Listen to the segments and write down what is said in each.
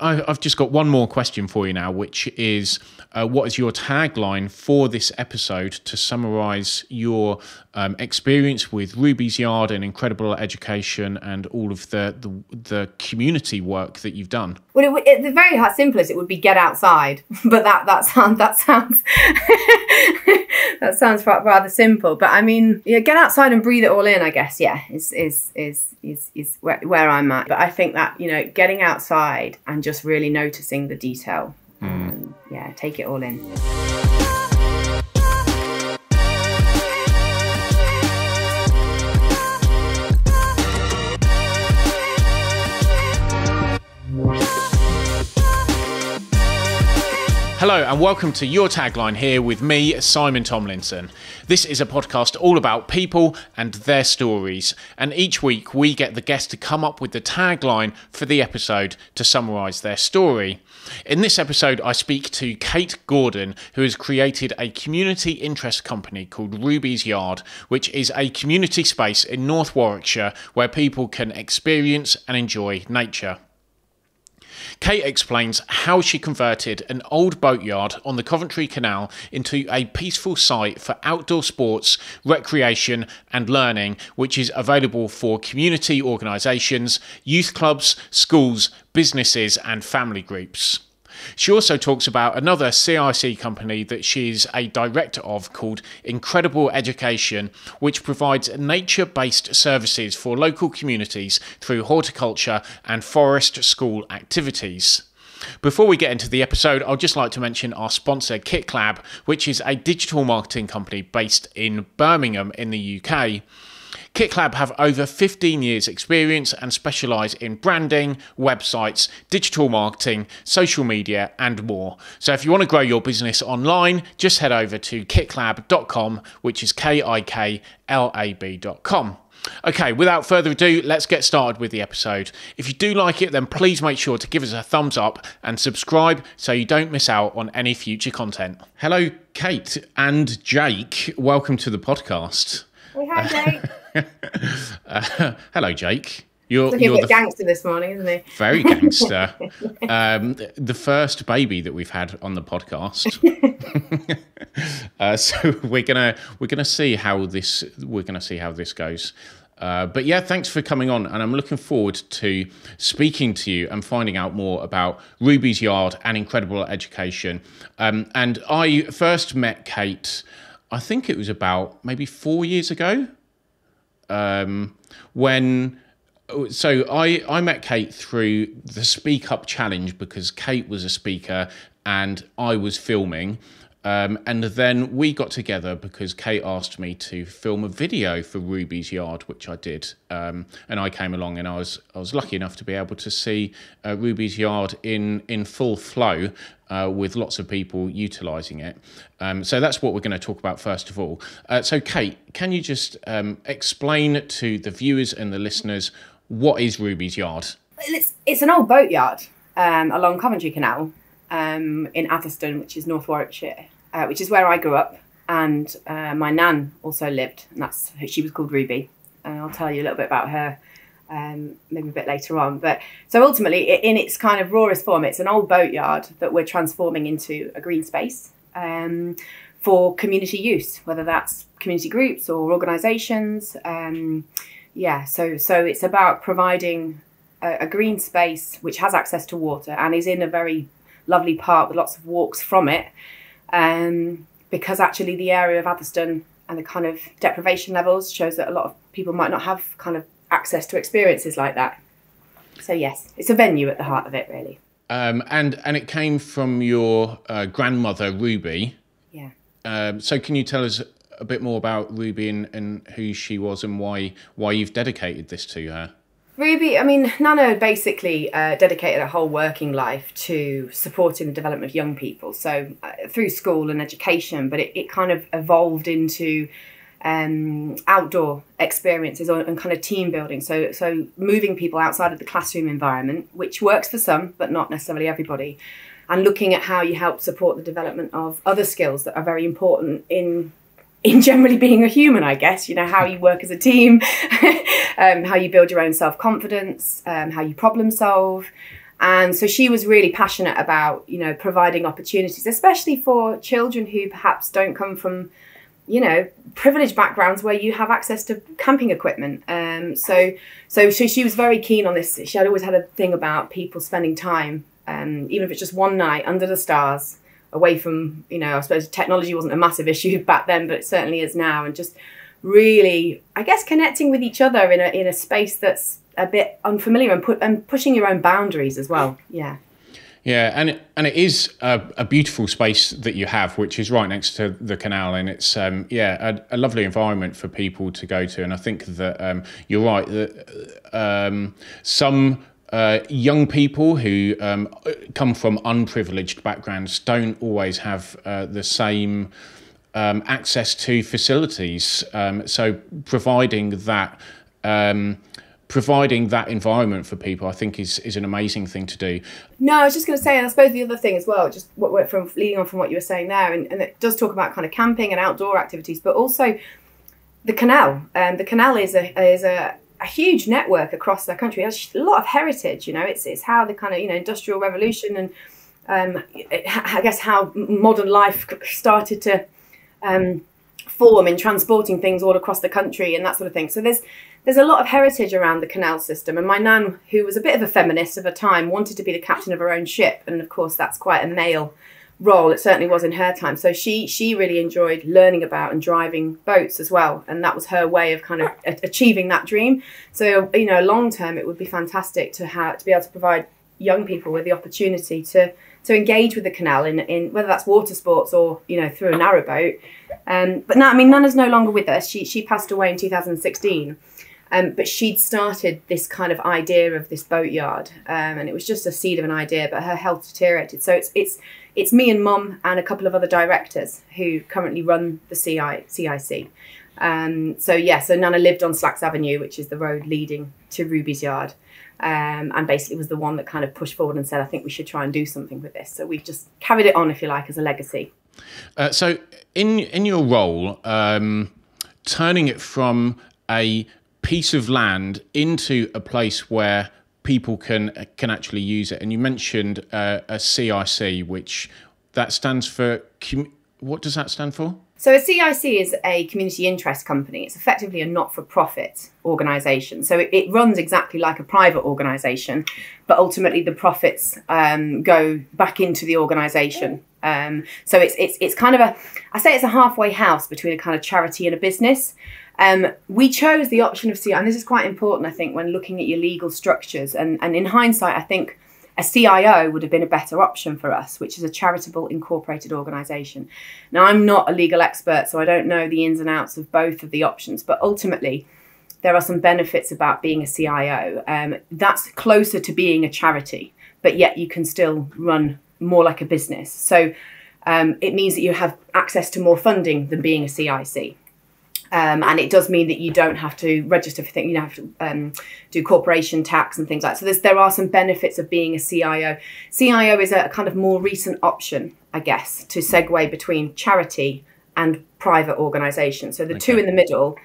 I, have just got one more question for you now, which is uh, what is your tagline for this episode to summarize your um, experience with Ruby's Yard and incredible education and all of the, the, the community work that you've done? Well, it, it, the very simplest it would be get outside, but that that sounds that sounds that sounds rather simple. But I mean, yeah, get outside and breathe it all in. I guess, yeah, is is is is is where, where I'm at. But I think that you know, getting outside and just really noticing the detail. Mm. Um, yeah, take it all in. Hello, and welcome to Your Tagline here with me, Simon Tomlinson. This is a podcast all about people and their stories, and each week we get the guest to come up with the tagline for the episode to summarise their story. In this episode, I speak to Kate Gordon, who has created a community interest company called Ruby's Yard, which is a community space in North Warwickshire where people can experience and enjoy nature. Kate explains how she converted an old boatyard on the Coventry Canal into a peaceful site for outdoor sports, recreation, and learning, which is available for community organisations, youth clubs, schools, businesses, and family groups. She also talks about another CIC company that she's a director of called Incredible Education, which provides nature based services for local communities through horticulture and forest school activities. Before we get into the episode, I'd just like to mention our sponsor, Kiklab, which is a digital marketing company based in Birmingham in the UK. Kiklab have over 15 years experience and specialise in branding, websites, digital marketing, social media and more. So if you want to grow your business online, just head over to kiklab.com, which is K-I-K-L-A-B.com. Okay, without further ado, let's get started with the episode. If you do like it, then please make sure to give us a thumbs up and subscribe so you don't miss out on any future content. Hello, Kate and Jake. Welcome to the podcast. Hi, Jake. uh, hello, Jake. You're, Looking you're a bit gangster this morning, isn't he? Very gangster. um, the first baby that we've had on the podcast. uh, so we're gonna we're gonna see how this we're gonna see how this goes. Uh, but yeah, thanks for coming on, and I'm looking forward to speaking to you and finding out more about Ruby's Yard and incredible education. Um, and I first met Kate, I think it was about maybe four years ago um, when so I, I met Kate through the Speak Up Challenge because Kate was a speaker and I was filming. Um, and then we got together because Kate asked me to film a video for Ruby's Yard, which I did. Um, and I came along, and I was I was lucky enough to be able to see uh, Ruby's Yard in in full flow uh, with lots of people utilising it. Um, so that's what we're going to talk about first of all. Uh, so Kate, can you just um, explain to the viewers and the listeners what is Ruby's Yard? It's it's an old boatyard um, along Coventry Canal um, in Atherstone, which is North Warwickshire uh, which is where I grew up. And uh, my nan also lived, and that's she was called Ruby. And I'll tell you a little bit about her um, maybe a bit later on. But so ultimately, in its kind of rawest form, it's an old boatyard that we're transforming into a green space um, for community use, whether that's community groups or organisations. Um, yeah, so so it's about providing a, a, green space which has access to water and is in a very lovely park with lots of walks from it um, because actually the area of Atherstone and the kind of deprivation levels shows that a lot of people might not have kind of access to experiences like that. So yes, it's a venue at the heart of it, really. Um, and and it came from your uh, grandmother Ruby. Yeah. Um, so can you tell us a bit more about Ruby and, and who she was and why why you've dedicated this to her? Ruby, I mean, Nana basically uh, dedicated her whole working life to supporting the development of young people. So uh, through school and education, but it, it kind of evolved into um, outdoor experiences and kind of team building. So, so moving people outside of the classroom environment, which works for some, but not necessarily everybody, and looking at how you help support the development of other skills that are very important in in generally being a human, I guess, you know, how you work as a team, um, how you build your own self confidence, um, how you problem solve. And so she was really passionate about, you know, providing opportunities, especially for children who perhaps don't come from, you know, privileged backgrounds where you have access to camping equipment. Um, so, so, so she was very keen on this. She had always had a thing about people spending time, um, even if it's just one night under the stars, away from, you know, I suppose technology wasn't a massive issue back then, but it certainly is now, and just really, I guess, connecting with each other in a in a space that's a bit unfamiliar and put and pushing your own boundaries as well. Yeah. Yeah, and it, and it is a, a, beautiful space that you have, which is right next to the canal, and it's um, yeah a, a, lovely environment for people to go to. And I think that um, you're right that um, some uh, young people who um, come from unprivileged backgrounds don't always have uh, the same um, access to facilities. Um, so providing that um, providing that environment for people, I think, is is an amazing thing to do. No, I was just going to say, and I suppose the other thing as well, just what from leading on from what you were saying there, and, and it does talk about kind of camping and outdoor activities, but also the canal. Um, the canal is a is a, a huge network across the country. It has a lot of heritage. You know, it's it's how the kind of you know industrial revolution and um, I guess how modern life started to um, form in transporting things all across the country and that sort of thing. So there's there's a lot of heritage around the canal system. And my nan, who was a bit of a feminist of her time, wanted to be the captain of her own ship. And of course, that's quite a male role. It certainly was in her time. So she she really enjoyed learning about and driving boats as well. And that was her way of kind of achieving that dream. So you know, long term, it would be fantastic to have to be able to provide young people with the opportunity to to engage with the canal in, in whether that's water sports or you know through a narrowboat. Um, but now, I mean, Nana's no longer with us. She she passed away in 2016. Um, but she'd started this kind of idea of this boatyard, um, and it was just a seed of an idea. But her health deteriorated, so it's it's it's me and Mum and a couple of other directors who currently run the CI, CIC. Um, so yeah, so Nana lived on Slacks Avenue, which is the road leading to Ruby's yard um, and basically was the one that kind of pushed forward and said, I think we should try and do something with this. So we've just carried it on, if you like, as a legacy. Uh, so in in your role, um, turning it from a piece of land into a place where people can can actually use it, and you mentioned uh, a CIC, which that stands for. What does that stand for? So a CIC is a community interest company. It's effectively a not-for-profit organisation. So it, it, runs exactly like a private organisation, but ultimately the profits um, go back into the organisation. Um, so it's it's it's kind of a I say it's a halfway house between a kind of charity and a business. Um, we chose the option of CIC, and this is quite important, I think, when looking at your legal structures. And, and in hindsight, I think a CIO would have been a better option for us, which is a charitable incorporated organisation. Now, I'm not a legal expert, so I don't know the ins and outs of both of the options, but ultimately, there are some benefits about being a CIO. Um, that's closer to being a charity, but yet you can still run more like a business. So um, it means that you have access to more funding than being a CIC. Um, and it does mean that you don't have to register for things, you don't have to um, do corporation tax and things like that. So there are some benefits of being a CIO. CIO is a kind of more recent option, I guess, to segue between charity and private organisation. So the okay. two in the middle.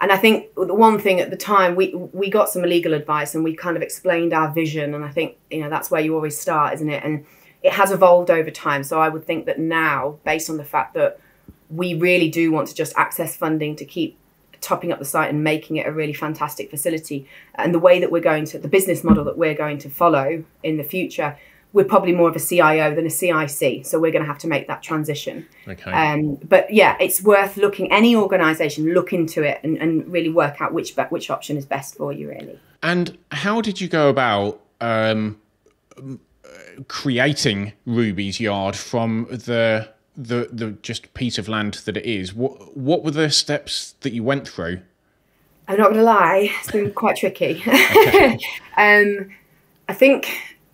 And I think the one thing at the time we we got some legal advice and we kind of explained our vision. And I think you know that's where you always start, isn't it? And it has evolved over time. So I would think that now, based on the fact that we really do want to just access funding to keep topping up the site and making it a really fantastic facility. And the way that we're going to, the business model that we're going to follow in the future, we're probably more of a CIO than a CIC. So we're going to have to make that transition. Okay. Um, but yeah, it's worth looking, any organization, look into it and, and really work out which, which option is best for you, really. And how did you go about um, creating Ruby's Yard from the the the just piece of land that it is, what what were the steps that you went through? I'm not gonna lie, it's been quite tricky. um, I think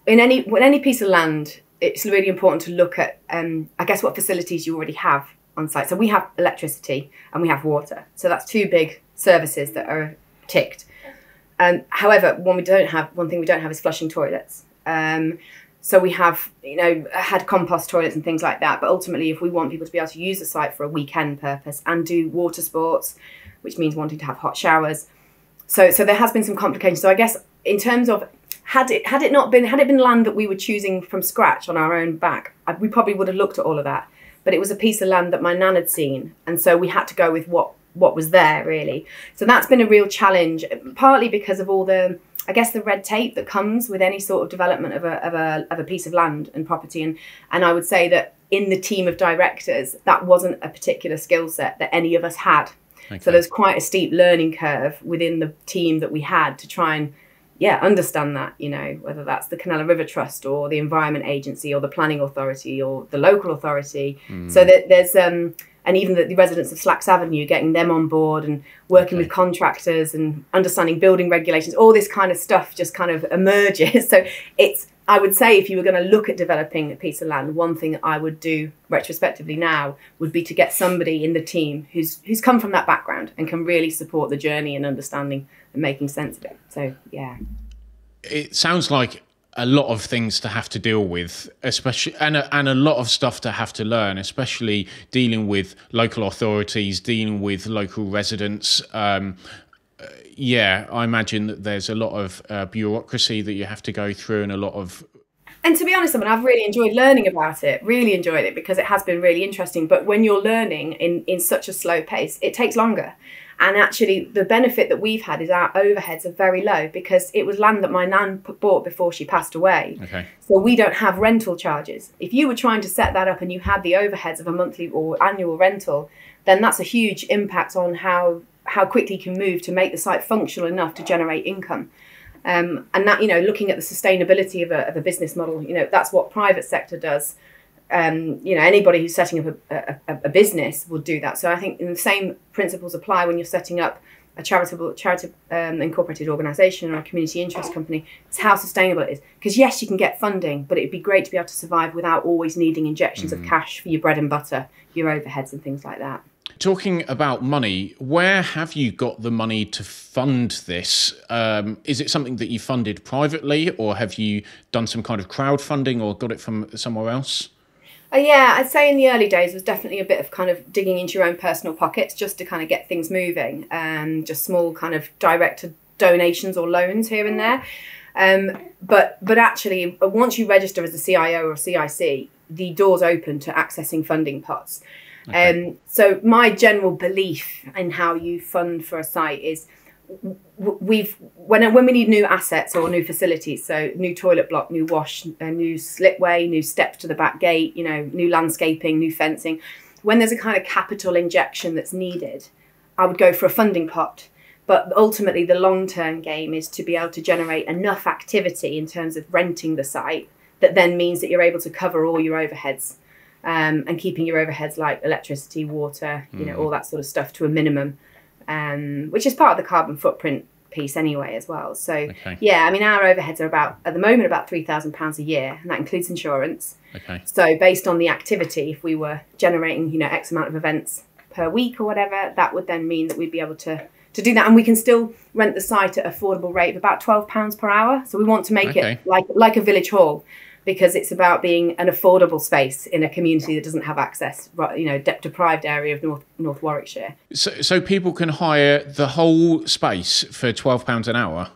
in any in any piece of land, it's really important to look at, um, I guess, what facilities you already have on site. So we have electricity and we have water. So that's two big services that are ticked. Um, however, one we don't have, one thing we don't have is flushing toilets. Um, so we have, you know, had compost toilets and things like that. But ultimately, if we want people to be able to use the site for a weekend purpose and do water sports, which means wanting to have hot showers, so so there has been some complications. So I guess in terms of had it had it not been had it been land that we were choosing from scratch on our own back, I, we probably would have looked at all of that. But it was a piece of land that my nan had seen, and so we had to go with what what was there really. So that's been a real challenge, partly because of all the I guess the red tape that comes with any sort of development of a, of a, of a piece of land and property. And, and I would say that in the team of directors, that wasn't a particular skill set that any of us had. Okay. So there's quite a steep learning curve within the team that we had to try and yeah, understand that, you know, whether that's the Canal and River Trust or the Environment Agency or the Planning Authority or the local authority. Mm. So that there's um and even the, the, residents of Slacks Avenue, getting them on board and working okay. with contractors and understanding building regulations, all this kind of stuff just kind of emerges. So it's, I would say, if you were going to look at developing a piece of land, one thing I would do retrospectively now would be to get somebody in the team who's who's come from that background and can really support the journey and understanding and making sense of it. So yeah. It sounds like a lot of things to have to deal with, especially and a, and a lot of stuff to have to learn, especially dealing with local authorities, dealing with local residents. Um, uh, yeah, I imagine that there's a lot of uh, bureaucracy that you have to go through, and a lot of. And to be honest, I mean, I've really enjoyed learning about it. Really enjoyed it because it has been really interesting. But when you're learning in in such a slow pace, it takes longer. And actually, the benefit that we've had is our overheads are very low because it was land that my nan bought before she passed away. Okay. So we don't have rental charges. If you were trying to set that up and you had the overheads of a monthly or annual rental, then that's a huge impact on how how quickly you can move to make the site functional enough to generate income. Um, and that, you know, looking at the sustainability of a, of a business model, you know, that's what private sector does um, you know, anybody who's setting up a, a, a, business will do that. So I think the same principles apply when you're setting up a charitable, charitable um, incorporated organisation or a community interest company. It's how sustainable it is. Because yes, you can get funding, but it'd be great to be able to survive without always needing injections mm. of cash for your bread and butter, your overheads, and things like that. Talking about money, where have you got the money to fund this? Um, is it something that you funded privately, or have you done some kind of crowdfunding, or got it from somewhere else? Uh, yeah, I'd say in the early days was definitely a bit of kind of digging into your own personal pockets just to kind of get things moving. Um, just small kind of direct donations or loans here and there. Um, but but actually, once you register as a CIO or CIC, the doors open to accessing funding pots. Okay. Um, so my general belief in how you fund for a site is we've when when we need new assets or new facilities so new toilet block new wash a new slipway new steps to the back gate you know new landscaping new fencing when there's a kind of capital injection that's needed i would go for a funding pot but ultimately the long term game is to be able to generate enough activity in terms of renting the site that then means that you're able to cover all your overheads um, and keeping your overheads like electricity water you know mm. all that sort of stuff to a minimum um, which is part of the carbon footprint piece anyway as well. So okay. yeah, I mean our overheads are about at the moment about three thousand pounds a year, and that includes insurance. Okay. So based on the activity, if we were generating you know X amount of events per week or whatever, that would then mean that we'd be able to to do that, and we can still rent the site at affordable rate of about twelve pounds per hour. So we want to make okay. it like like a village hall because it's about being an affordable space in a community that doesn't have access, you know, debt-deprived area of North North Warwickshire. So, so people can hire the whole space for twelve pounds an hour.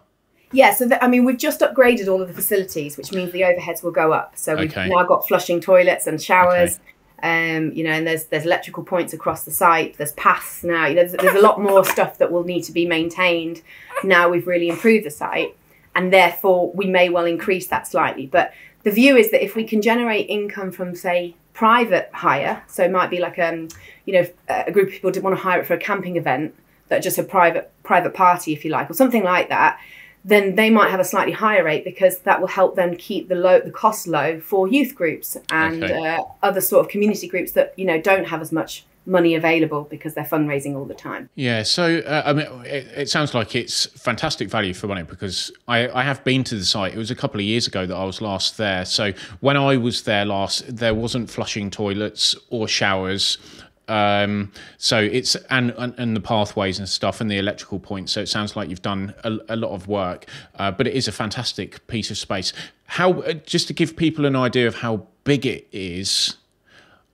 Yeah, so the, I mean, we've just upgraded all of the facilities, which means the overheads will go up. So we've okay. now got flushing toilets and showers. Okay. Um, you know, and there's there's electrical points across the site. There's paths now. You know, there's, there's a lot more stuff that will need to be maintained. Now we've really improved the site, and therefore we may well increase that slightly. But the view is that if we can generate income from, say, private hire, so it might be like um, you know, a group of people did want to hire it for a camping event that just a private private party, if you like, or something like that, then they might have a slightly higher rate because that will help them keep the low the cost low for youth groups and okay. uh, other sort of community groups that you know don't have as much money available because they're fundraising all the time. Yeah, so uh, I mean, it, it, sounds like it's fantastic value for money because I, I have been to the site. It was a couple of years ago that I was last there. So when I was there last, there wasn't flushing toilets or showers. Um, so it's and, and, and the pathways and stuff and the electrical points. So it sounds like you've done a, a lot of work, uh, but it is a fantastic piece of space. How uh, just to give people an idea of how big it is,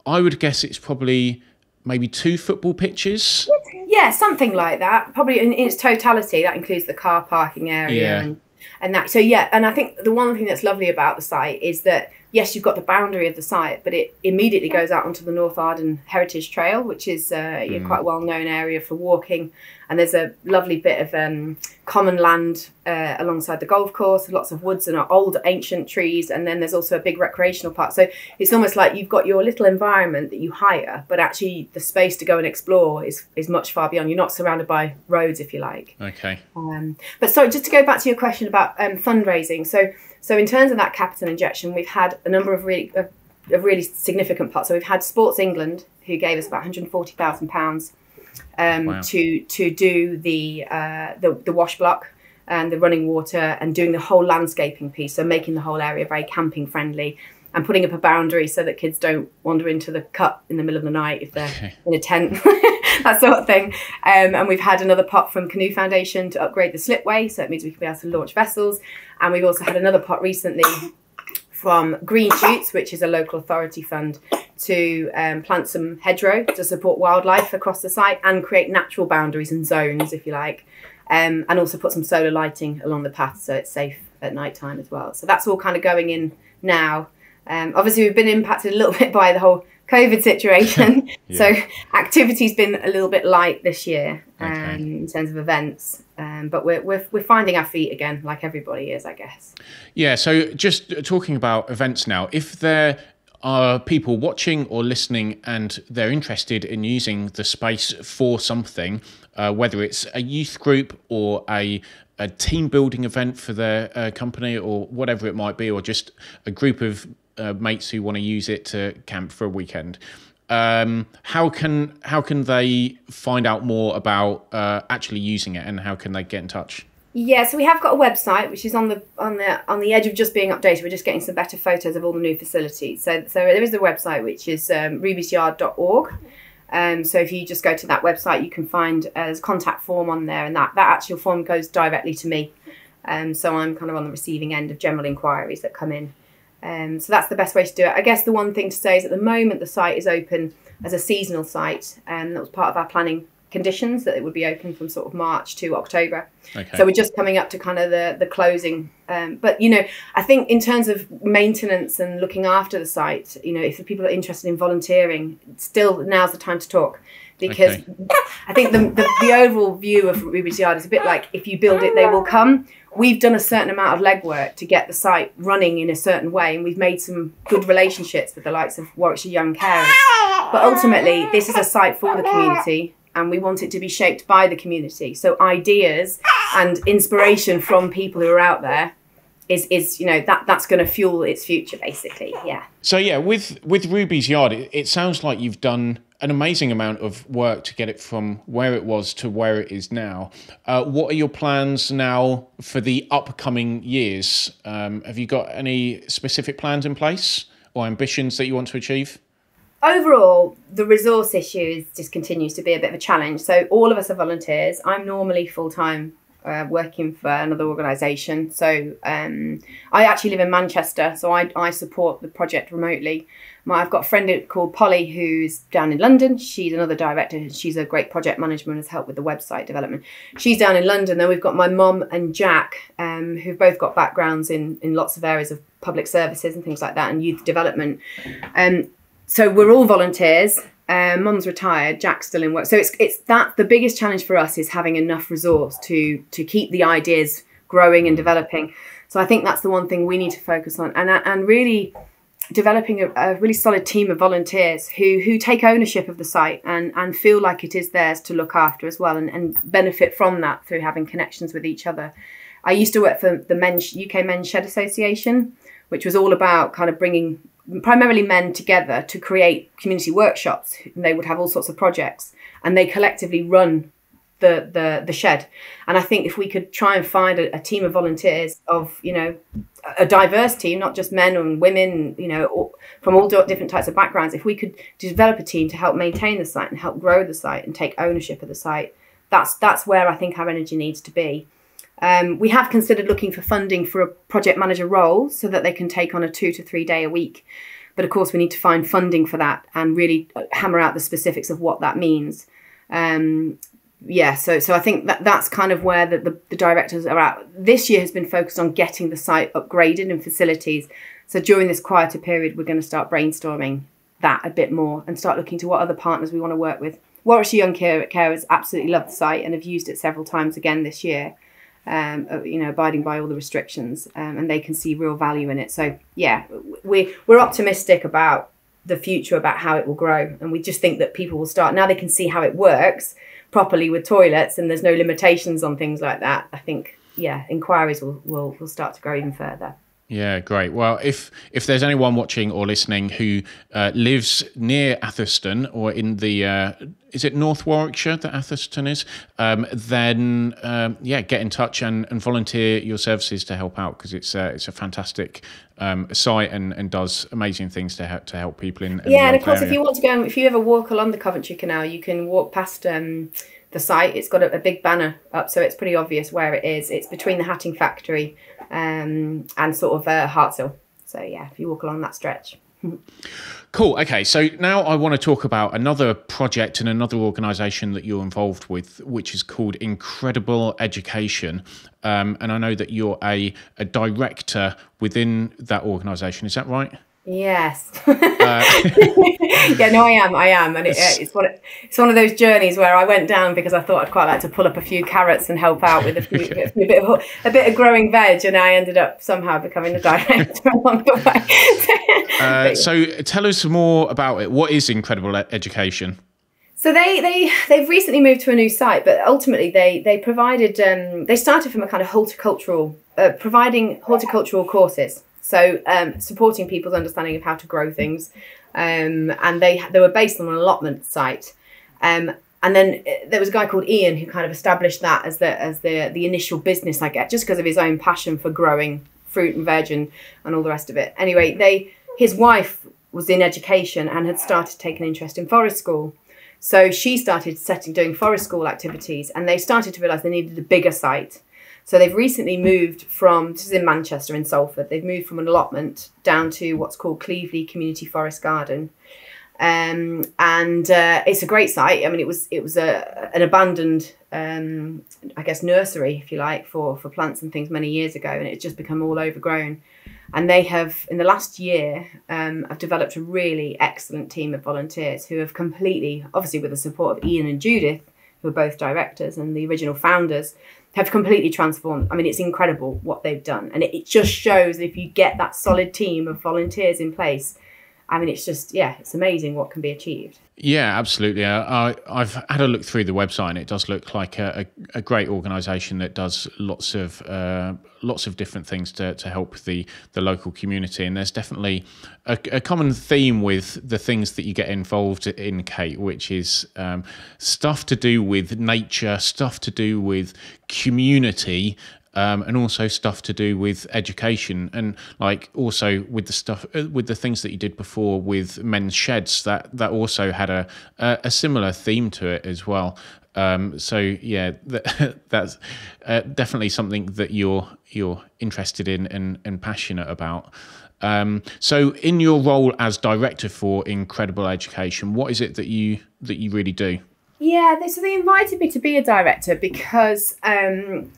I would guess it's probably maybe two football pitches. Yeah, something like that. Probably in, its totality, that includes the car parking area. Yeah. And, and that so yeah and i think the one thing that's lovely about the site is that yes you've got the boundary of the site but it immediately goes out onto the north arden heritage trail which is uh, mm. quite a well-known area for walking and there's a lovely bit of um, common land uh, alongside the golf course lots of woods and old ancient trees and then there's also a big recreational park. So it's almost like you've got your little environment that you hire but actually the space to go and explore is is much far beyond. You're not surrounded by roads if you like. Okay. Um, but sorry just to go back to your question about um, fundraising. So so in terms of that capital injection we've had a number of really of, of really significant parts. So we've had sports england who gave us about 140000 pounds um, wow. to to do the, uh, the the wash block and the running water and doing the whole landscaping piece, so making the whole area very camping friendly and putting up a boundary so that kids don't wander into the cut in the middle of the night if they're okay. in a tent, that sort of thing. Um, and we've had another pot from Canoe Foundation to upgrade the slipway, so it means we can be able to launch vessels. And we've also had another pot recently from Green Shoots, which is a local authority fund, to um, plant some hedgerow to support wildlife across the site and create natural boundaries and zones, if you like, um, and also put some solar lighting along the path so it's safe at night time as well. So that's all kind of going in now. Um, obviously, we've been impacted a little bit by the whole COVID situation, yeah. so activity's been a little bit light this year um, okay. in terms of events. Um, but we're, we're we're finding our feet again, like everybody is, I guess. Yeah. So just talking about events now, if there are people watching or listening and they're interested in using the space for something, uh, whether it's a youth group or a a team building event for their uh, company or whatever it might be, or just a group of uh, mates who want to use it to camp for a weekend. Um, how can how can they find out more about uh, actually using it, and how can they get in touch? Yeah, so we have got a website which is on the on the on the edge of just being updated. We're just getting some better photos of all the new facilities. So so there is a website which is um. Um, so if you just go to that website, you can find there's a contact form on there, and that that actual form goes directly to me. Um, so I'm kind of on the receiving end of general inquiries that come in. Um, so that's the best way to do it. I guess the one thing to say is at the moment the site is open as a seasonal site, and that was part of our planning conditions that it would be open from sort of March to October. Okay. So we're just coming up to kind of the the closing. Um, but you know, I think in terms of maintenance and looking after the site, you know, if people are interested in volunteering, still now's the time to talk because okay. I think the, the, the overall view of Ruby's Yard is a bit like if you build it, they will come. We've done a certain amount of legwork to get the site running in a certain way, and we've made some good relationships with the likes of Warwickshire Young Carers. But ultimately, this is a site for the community and we want it to be shaped by the community. So ideas and inspiration from people who are out there is is you know that that's going to fuel its future basically. Yeah. So yeah, with with Ruby's Yard, it, it sounds like you've done an amazing amount of work to get it from where it was to where it is now. Uh, what are your plans now for the upcoming years? Um, have you got any specific plans in place or ambitions that you want to achieve? Overall, the resource issue just continues to be a bit of a challenge. So all of us are volunteers. I'm normally full time uh, working for another organisation. So um, I actually live in Manchester, so I, I support the project remotely. My, I've got a friend called Polly who's down in London. She's another director. She's a great project manager and has helped with the website development. She's down in London. Then we've got my mum and Jack, um, who've both got backgrounds in, in lots of areas of public services and things like that and youth development. Um, so we're all volunteers. Um, Mum's retired, Jack's still in work. So it's it's that the biggest challenge for us is having enough resource to to keep the ideas growing and developing. So I think that's the one thing we need to focus on, and and really developing a, a, really solid team of volunteers who who take ownership of the site and and feel like it is theirs to look after as well, and, and benefit from that through having connections with each other. I used to work for the Men's UK Men's Shed Association, which was all about kind of bringing primarily men together to create community workshops. They would have all sorts of projects, and they collectively run the the the shed. And I think if we could try and find a, a team of volunteers of you know a diverse team, not just men and women, you know, all, from all different types of backgrounds, if we could develop a team to help maintain the site and help grow the site and take ownership of the site, that's that's where I think our energy needs to be. Um, we have considered looking for funding for a project manager role so that they can take on a two to three day a week. But of course, we need to find funding for that and really hammer out the specifics of what that means. Um, yeah, so so I think that that's kind of where the, the, the directors are at. This year has been focused on getting the site upgraded and facilities. So during this quieter period, we're going to start brainstorming that a bit more and start looking to what other partners we want to work with. Warwickshire Young Care Carers absolutely love the site and have used it several times again this year. Um, you know, abiding by all the restrictions, um, and they can see real value in it. So yeah, we we're optimistic about the future, about how it will grow, and we just think that people will start now. They can see how it works properly with toilets, and there's no limitations on things like that. I think yeah, inquiries will will, will start to grow even further. Yeah, great. Well, if if there's anyone watching or listening who uh, lives near Atherstone or in the uh, is it North Warwickshire that Atherstone is, um, then um, yeah, get in touch and, and volunteer your services to help out because it's uh, it's a fantastic um, site and, and does amazing things to help to help people in. in yeah, and of course, area. if you want to go, if you ever walk along the Coventry Canal, you can walk past um, the site. It's got a, a, big banner up, so it's pretty obvious where it is. It's between the Hatting Factory um, and sort of uh, Hartshill. So yeah, if you walk along that stretch. cool. Okay, so now I want to talk about another project and another organisation that you're involved with, which is called Incredible Education. Um, and I know that you're a, a director within that organisation. Is that right? Yes. Uh, yeah, no, I am. I am, and it, it's one. It's one of those journeys where I went down because I thought I'd quite like to pull up a few carrots and help out with a, few, a, bit of a bit of growing veg, and I ended up somehow becoming a director along the way. uh, so, tell us more about it. What is Incredible Education? So they they they've recently moved to a new site, but ultimately they they provided um, they started from a kind of horticultural uh, providing horticultural courses. So um, supporting people's understanding of how to grow things, um, and they they were based on an allotment site. Um, and then uh, there was a guy called Ian who kind of established that as the as the the initial business, I guess, just because of his own passion for growing fruit and veg and, and all the rest of it. Anyway, they his wife was in education and had started taking interest in forest school. So she started setting doing forest school activities, and they started to realise they needed a bigger site. So they've recently moved from, this is in Manchester in Salford, they've moved from an allotment down to what's called Cleavley Community Forest Garden. Um, and uh, it's a great site. I mean, it was it was a an abandoned, um, I guess, nursery, if you like, for for plants and things many years ago, and it's just become all overgrown. And they have, in the last year, um, have developed a really excellent team of volunteers who have completely, obviously with the support of Ian and Judith, who are both directors and the original founders, have completely transformed. I mean, it's incredible what they've done. And it, it just shows that if you get that solid team of volunteers in place, I mean, it's just, yeah, it's amazing what can be achieved. Yeah, absolutely. I, have had a look through the website, and it does look like a, a, a great organisation that does lots of uh, lots of different things to, to help the the local community. And there's definitely a, a common theme with the things that you get involved in, Kate, which is um, stuff to do with nature, stuff to do with community, um, and also stuff to do with education and like also with the stuff uh, with the things that you did before with men's sheds that that also had a a, similar theme to it as well. Um, so yeah that, that's uh, definitely something that you're you're interested in and, and passionate about. Um, so in your role as director for incredible education what is it that you that you really do yeah, they, so they invited me to be a director because um,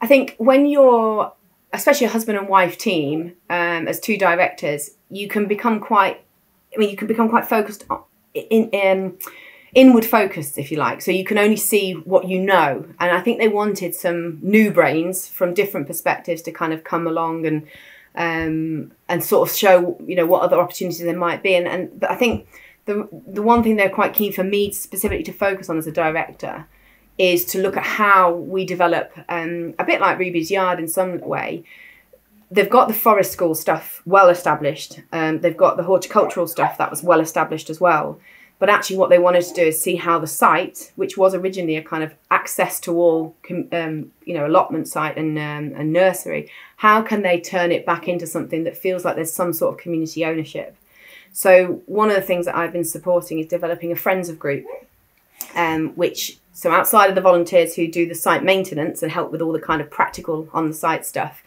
I think when you're, especially a husband and wife team, um, as two directors, you can become quite, I mean, you can become quite focused in, in inward focused, if you like. So you can only see what you know. And I think they wanted some new brains from different perspectives to kind of come along and um, and sort of show, you know, what other opportunities there might be. And, and I think the the one thing they're quite keen for me specifically to focus on as a director is to look at how we develop um, a bit like Ruby's Yard in some way. They've got the forest school stuff well established. Um, they've got the horticultural stuff that was well established as well. But actually, what they wanted to do is see how the site, which was originally a kind of access to all, um, you know, allotment site and, um, and nursery, how can they turn it back into something that feels like there's some sort of community ownership? So one of the things that I've been supporting is developing a friends of group, um, which so outside of the volunteers who do the site maintenance and help with all the kind of practical on the site stuff,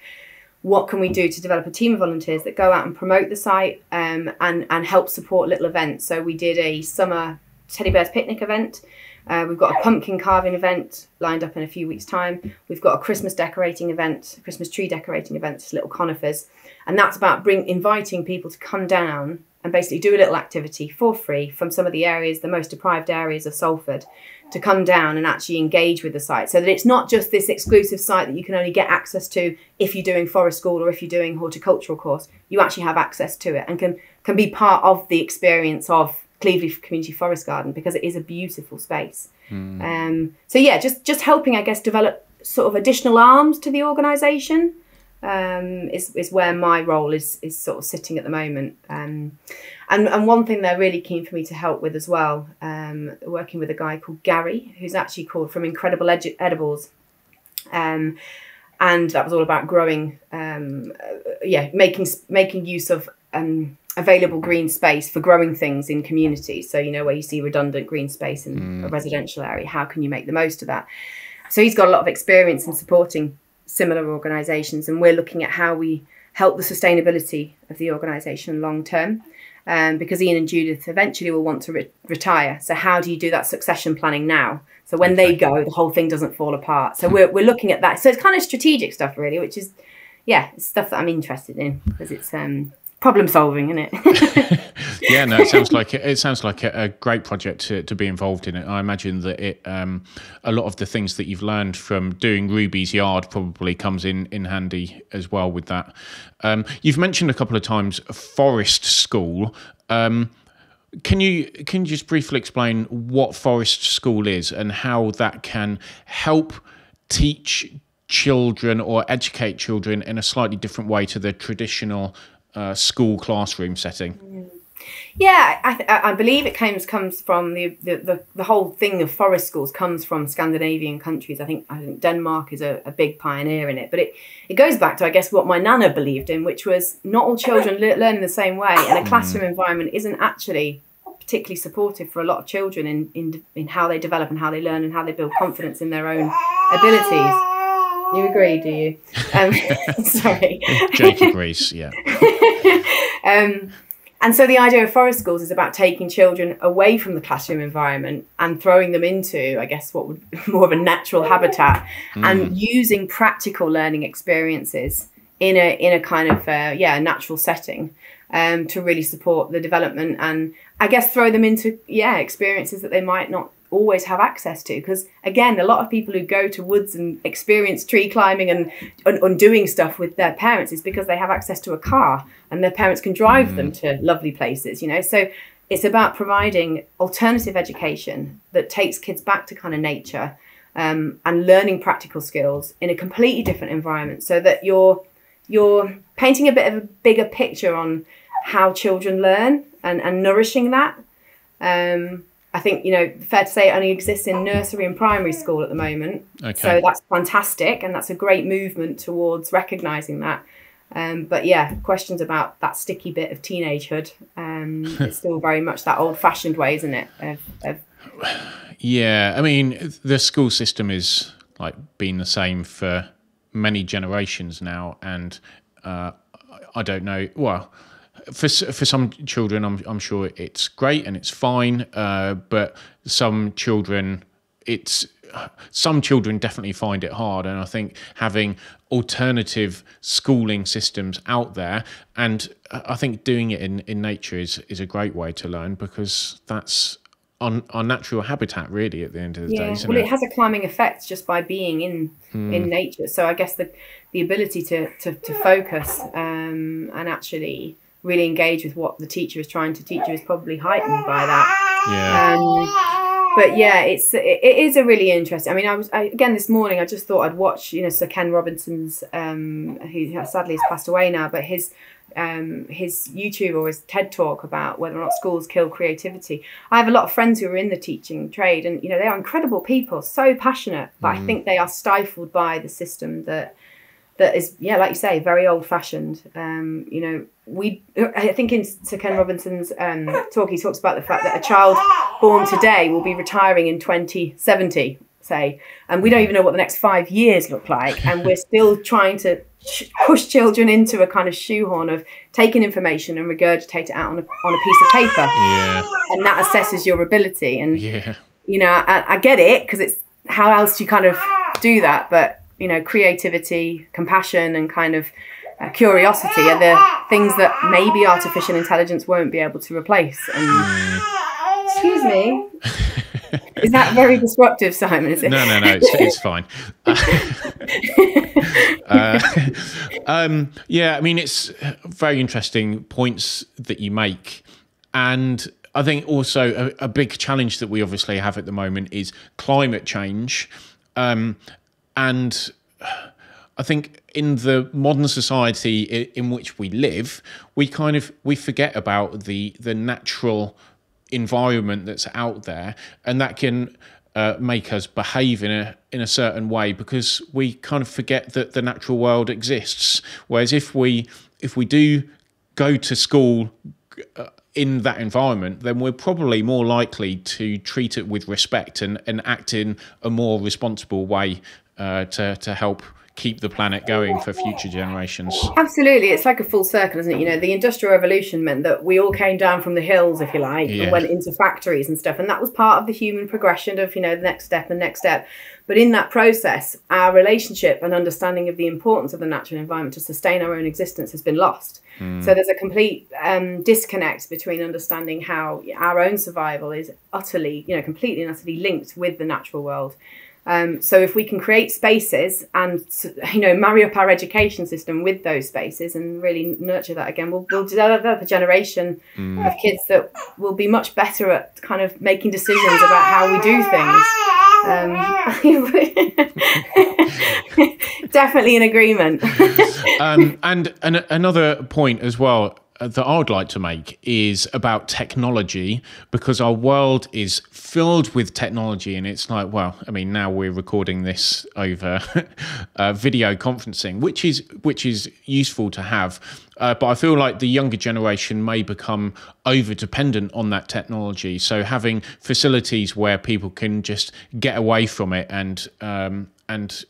what can we do to develop a team of volunteers that go out and promote the site um, and and help support little events? So we did a summer teddy bears picnic event Uh, we've got a pumpkin carving event lined up in a few weeks' time. We've got a Christmas decorating event, Christmas tree decorating event, little conifers, and that's about bring inviting people to come down and basically do a little activity for free from some of the areas, the most deprived areas of Salford, to come down and actually engage with the site so that it's not just this exclusive site that you can only get access to if you're doing forest school or if you're doing horticultural course you actually have access to it and can can be part of the experience of Cleavley Community Forest Garden because it is a beautiful space. Mm. Um, so yeah, just just helping, I guess, develop sort of additional arms to the organisation um, is is where my role is is sort of sitting at the moment. Um, and and one thing they're really keen for me to help with as well, um, working with a guy called Gary, who's actually called from Incredible Ed- Edibles. Um, and that was all about growing, um, uh, yeah, making making use of um, available green space for growing things in communities. So, you know, where you see redundant green space in mm. a residential area, how can you make the most of that? So, he's got a lot of experience in supporting similar organisations, and we're looking at how we help the sustainability of the organisation long term. Um, because Ian and Judith eventually will want to re- retire. So, how do you do that succession planning now? So, when they go, the whole thing doesn't fall apart. So, we're, we're looking at that. So, it's kind of strategic stuff, really, which is, yeah, stuff that I'm interested in because it's um, problem solving, isn't it? yeah, no, it sounds like it, it sounds like a, a, great project to, to be involved in it. I imagine that it um, a lot of the things that you've learned from doing Ruby's Yard probably comes in in handy as well with that. Um, you've mentioned a couple of times Forest School. Um, can you can you just briefly explain what Forest School is and how that can help teach children or educate children in a slightly different way to the traditional uh, school classroom setting? Yeah, I, I believe it comes comes from the, the, the, the, whole thing of forest schools comes from Scandinavian countries. I think I think Denmark is a, a, big pioneer in it, but it, it goes back to I guess what my nana believed in, which was not all children le- learn in the same way, and a classroom environment isn't actually particularly supportive for a lot of children in, in in how they develop and how they learn and how they build confidence in their own abilities. You agree, do you? Um, sorry. Jake agrees, yeah. um, and so the idea of forest schools is about taking children away from the classroom environment and throwing them into, I guess, what would more of a natural habitat, mm. and using practical learning experiences in a in a kind of uh, yeah natural setting um, to really support the development and I guess throw them into yeah experiences that they might not always have access to because again a lot of people who go to woods and experience tree climbing and, and, and doing stuff with their parents is because they have access to a car and their parents can drive mm. them to lovely places you know so it's about providing alternative education that takes kids back to kind of nature um, and learning practical skills in a completely different environment so that you're you're painting a bit of a bigger picture on how children learn and, and nourishing that um, I think, you know, fair to say it only exists in nursery and primary school at the moment. Okay. So that's fantastic. And that's a great movement towards recognising that. Um, but yeah, questions about that sticky bit of teenagehood. Um, it's still very much that old fashioned way, isn't it? Of, of... Yeah. I mean, the school system is like been the same for many generations now. And uh, I don't know. Well, for for some children, I'm I'm sure it's great and it's fine. Uh, but some children, it's some children definitely find it hard, and I think having alternative schooling systems out there, and I think doing it in, in nature is is a great way to learn because that's on our natural habitat really at the end of the yeah. day. well, it? it? has a climbing effect just by being in mm. in nature. So I guess the the ability to to, to focus um, and actually really engage with what the teacher is trying to teach you is probably heightened by that. Yeah. Um, but yeah, it's it, it is a really interesting. I mean, I was I, again this morning. I just thought I'd watch, you know, Sir Ken Robinson's, um, who sadly has passed away now, but his um, his YouTube or his TED talk about whether or not schools kill creativity. I have a lot of friends who are in the teaching trade, and you know they are incredible people, so passionate, but mm. I think they are stifled by the system that that is yeah like you say very old fashioned um, you know we i think in sir ken robinson's um, talk he talks about the fact that a child born today will be retiring in 2070 say and we don't even know what the next five years look like and we're still trying to push children into a kind of shoehorn of taking information and regurgitate it out on a, on a piece of paper yeah. and that assesses your ability and yeah you know, I, I get it because it's how else do you kind of do that? But you know, creativity, compassion, and kind of uh, curiosity are the things that maybe artificial intelligence won't be able to replace. And excuse me. Is that very disruptive, Simon? Is it? No, no, no. It's, it's fine. uh, um, yeah, I mean, it's very interesting points that you make, and I think also a, a, big challenge that we obviously have at the moment is climate change, um, and I think in the modern society in which we live, we kind of we forget about the the natural environment that's out there, and that can uh, make us behave in a in a certain way because we kind of forget that the natural world exists. Whereas if we if we do go to school uh, in that environment, then we're probably more likely to treat it with respect and, and act in a more responsible way uh, to to help keep the planet going for future generations. Absolutely, it's like a full circle, isn't it? You know, the industrial revolution meant that we all came down from the hills, if you like, yeah. and went into factories and stuff, and that was part of the human progression of you know the next step and next step. But in that process, our relationship and understanding of the importance of the natural environment to sustain our own existence has been lost. Mm. So there's a complete um, disconnect between understanding how our own survival is utterly, you know, completely and utterly linked with the natural world. Um, so if we can create spaces and you know marry up our education system with those spaces and really nurture that again, we'll, we'll develop a generation mm. of kids that will be much better at kind of making decisions about how we do things. Um, definitely in agreement. um, and, and another point as well that I would like to make is about technology because our world is filled with technology, and it's like, well, I mean, now we're recording this over uh, video conferencing, which is which is useful to have, uh, but I feel like the younger generation may become over dependent on that technology. So having facilities where people can just get away from it and um, and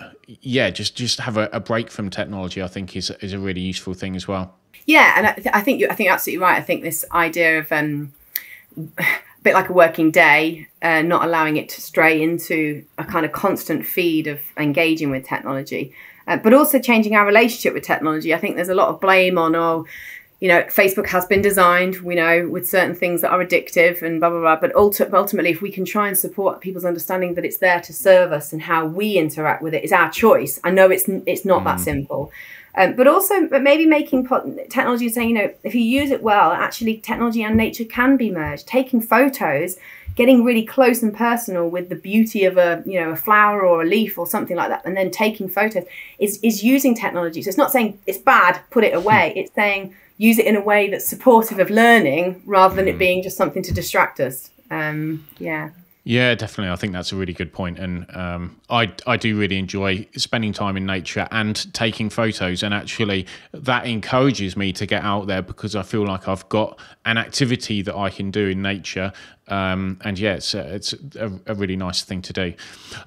uh, yeah, just just have a, a break from technology, I think is is a really useful thing as well. Yeah, and I, th- I think you, I think you're absolutely right. I think this idea of um, a bit like a working day, uh, not allowing it to stray into a kind of constant feed of engaging with technology, uh, but also changing our relationship with technology. I think there's a lot of blame on oh, you know, Facebook has been designed, we know, with certain things that are addictive and blah blah blah. But ultimately, if we can try and support people's understanding that it's there to serve us and how we interact with it is our choice. I know it's it's not mm. that simple. Um, but also, but maybe making technology saying, you know, if you use it well, actually technology and nature can be merged. Taking photos, getting really close and personal with the beauty of a, you know, a flower or a leaf or something like that, and then taking photos is is using technology. So it's not saying it's bad, put it away. It's saying use it in a way that's supportive of learning rather than it mm. being just something to distract us. Um, yeah. Yeah, definitely. I think that's a really good point, and um, I I do really enjoy spending time in nature and taking photos, and actually that encourages me to get out there because I feel like I've got an activity that I can do in nature, um, and yeah, it's a, it's a, a, really nice thing to do.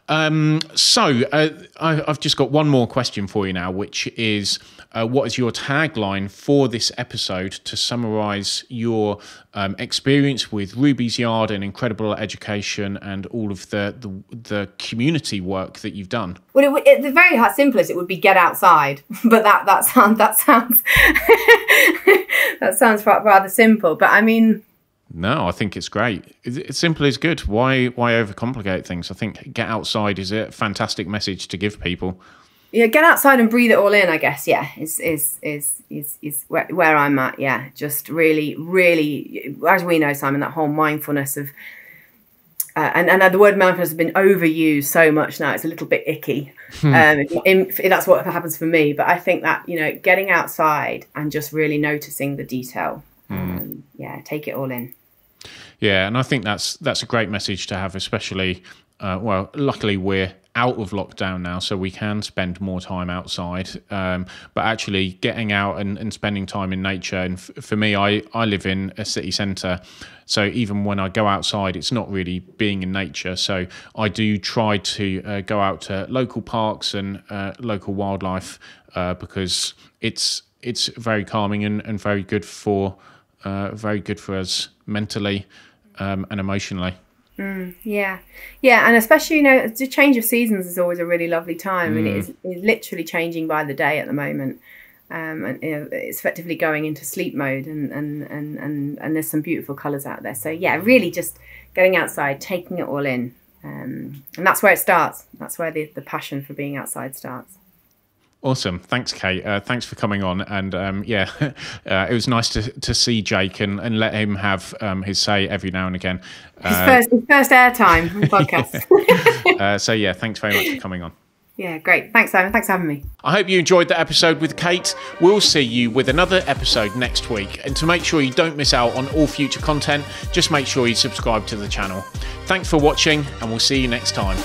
Um, so uh, I, have just got one more question for you now, which is uh, what is your tagline for this episode to summarize your um, experience with Ruby's Yard and incredible education and all of the, the, the community work that you've done? Well, it, it, the very simplest it would be get outside, but that that sounds that sounds that sounds rather simple. But I mean, no, I think it's great. It's simple is good. Why why overcomplicate things? I think get outside is a fantastic message to give people yeah, get outside and breathe it all in. I guess yeah, is is is is is where, where I'm at. Yeah, just really, really, as we know, Simon, that whole mindfulness of. Uh, and and the word mindfulness has been overused so much now; it's a little bit icky. Hmm. Um, in, in, that's what happens for me. But I think that you know, getting outside and just really noticing the detail, hmm. um, yeah, take it all in. Yeah, and I think that's that's a great message to have, especially. Uh, well, luckily we're out of lockdown now, so we can spend more time outside. Um, but actually, getting out and, and, spending time in nature, and f- for me, I, I live in a city centre, so even when I go outside, it's not really being in nature. So I do try to uh, go out to local parks and uh, local wildlife uh, because it's it's very calming and, and very good for uh, very good for us mentally um, and emotionally. Yeah, yeah, and especially you know the change of seasons is always a really lovely time, and it is it's literally changing by the day at the moment. Um, and you know, it's effectively going into sleep mode, and and and and, and there's some beautiful colours out there. So yeah, really just getting outside, taking it all in, um, and that's where it starts. That's where the the passion for being outside starts. Awesome. Thanks, Kate. Uh, thanks for coming on. And um, yeah, uh, it was nice to, to see Jake and, and let him have um, his say every now and again. His first, his first airtime on podcast. Uh, so yeah, thanks very much for coming on. yeah, great. Thanks, Simon. Thanks for having me. I hope you enjoyed the episode with Kate. We'll see you with another episode next week. And to make sure you don't miss out on all future content, just make sure you subscribe to the channel. Thanks for watching, and we'll see you next time.